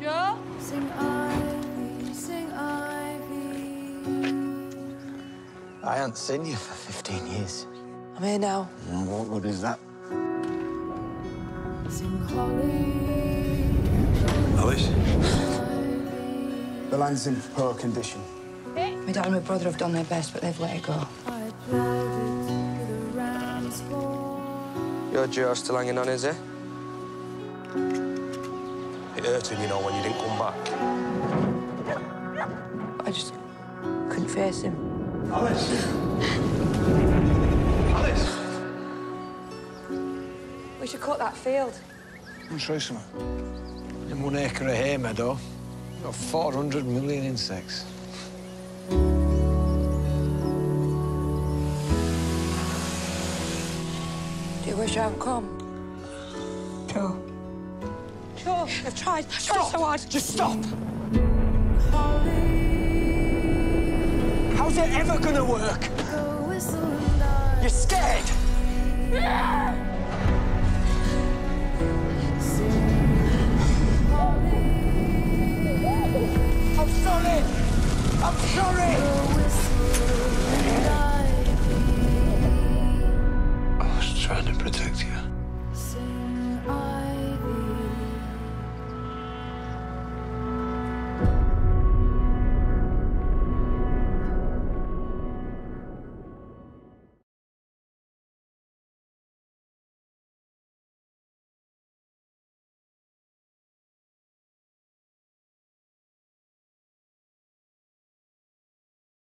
Joe? I haven't seen you for 15 years. I'm here now. And what good is that? Sing Holly. Alice? the land's in poor condition. My dad and my brother have done their best, but they've let it go. Your jaw still hanging on, is it? It hurt him, you know, when you didn't come back. I just couldn't face him. Alice! Alice! We should cut that field. I'll show you something. In one acre of hay meadow, you've got 400 million insects. Do you wish I hadn't come? Sure. Sure, I've tried. I've tried so hard. Just stop! How's it ever gonna work? You're scared? I'm sorry! I'm sorry! trying to protect you.